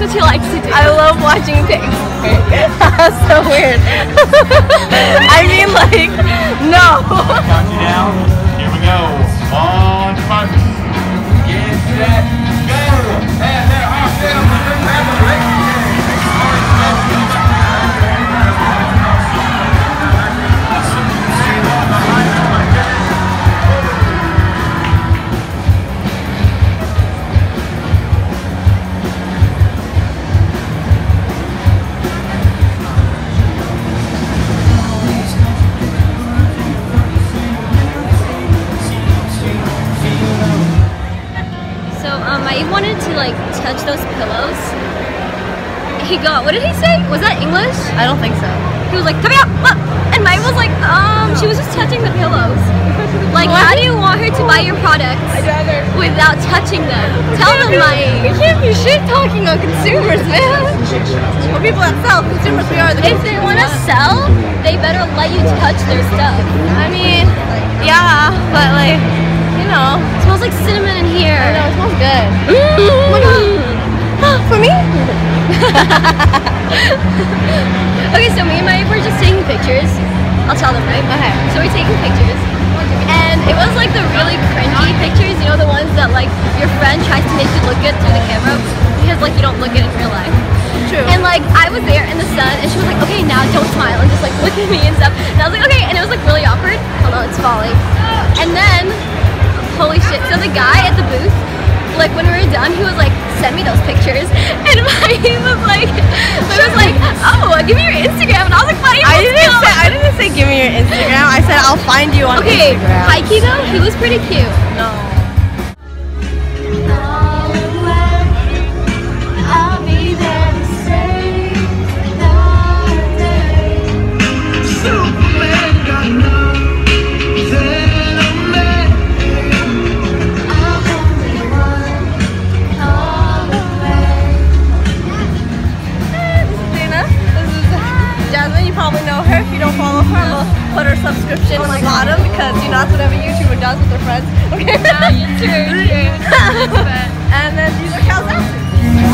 That's what she likes to do. I love watching pigs. That's so weird. I mean, like, no. Count you down. Here we go. On your mark. I wanted to like touch those pillows. He got. What did he say? Was that English? I don't think so. He was like, "Come here!" look." And Mike was like, "Um." She was just touching the pillows. Like, how do you want her to buy your products without touching them? Tell them, Mike. You can't be shit talking on consumers, man. Or people that sell. Consumers, we are the If they want to sell, they better let you touch their stuff. I mean, yeah, but like, you know, smells like cinnamon in here. I know it smells good. Oh my god. For me? Okay, so me and Mike were just taking pictures. I'll tell them, right? Okay. So we're taking pictures. And it was like the really cringy pictures, you know, the ones that like your friend tries to make you look good through the camera because like you don't look good in real life. True. And like I was there in the sun and she was like, okay, now don't smile and just like look at me and stuff. And I was like, okay, and it was like really awkward. Hold on, it's falling. And then, holy shit, so the guy at the booth, like when we were done, he was like, send me those pictures. And my was like, he was like, oh, give me your Instagram. And I was like, my I didn't say I didn't say give me your Instagram. I said I'll find you on Okay, Instagram. Heike though, he was pretty cute. No. True, true. and then these are Cal's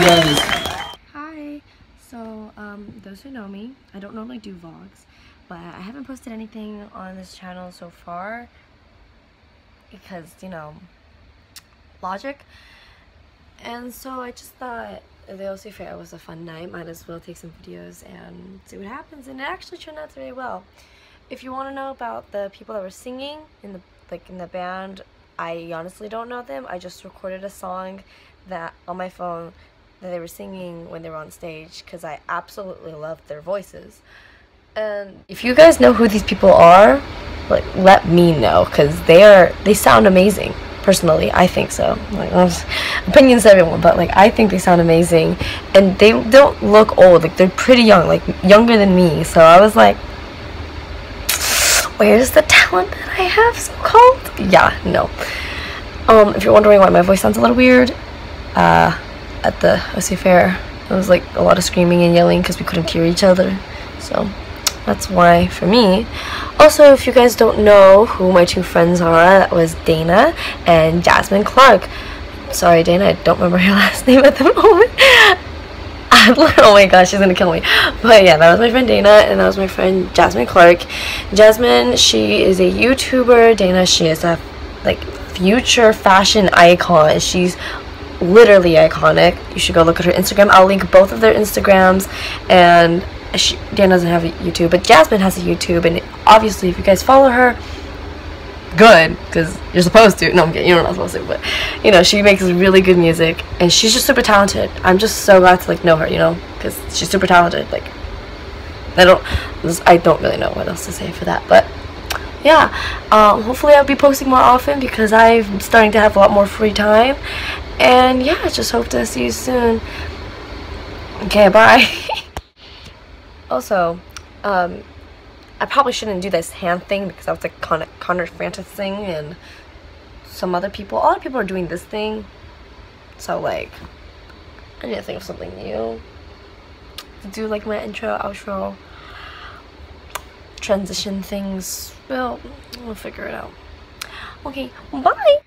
guys. Hi. So, uh, those who know me, I don't normally do vlogs, but I haven't posted anything on this channel so far because, you know, logic. And so I just thought the OC Fair was a fun night. Might as well take some videos and see what happens. And it actually turned out really well. If you want to know about the people that were singing in the like in the band, I honestly don't know them. I just recorded a song that on my phone that they were singing when they were on stage because I absolutely loved their voices. And if you guys know who these people are, like let me know because they are they sound amazing. Personally i think so. Like opinions everyone but like i think they sound amazing. And they don't look old like they're pretty young like younger than me. So i was like where's the talent that i have so called? Yeah no. Um if you're wondering why my voice sounds a little weird uh at the OC fair. It was like a lot of screaming and yelling because we couldn't hear each other. So that's why for me. Also if you guys don't know who my two friends are that was Danah and Jasmine Clarke. Sorry Danah I don't remember her last name at the moment. Oh my gosh she's gonna kill me. But yeah that was my friend Danah and that was my friend Jasmine Clarke. Jasmine she is a YouTuber. Dana she is a like future fashion icon. She's literally iconic. You should go look at her Instagram. I'll link both of their Instagrams. And she, Dan doesn't have a YouTube, but Jasmine has a YouTube, and obviously, if you guys follow her, good, because you're supposed to. No, I'm kidding, you're not supposed to, but you know, she makes really good music, and she's just super talented. I'm just so glad to like know her, you know, because she's super talented. Like, I don't, I don't really know what else to say for that, but yeah, um, hopefully I'll be posting more often because I'm starting to have a lot more free time, and yeah, just hope to see you soon. Okay, bye. Also, um, I probably shouldn't do this hand thing because I was like Con Connor Francis thing and some other people. A lot of people are doing this thing. So like, I need to think of something new to do like my intro, outro, transition things. Well, we'll figure it out. Okay, bye!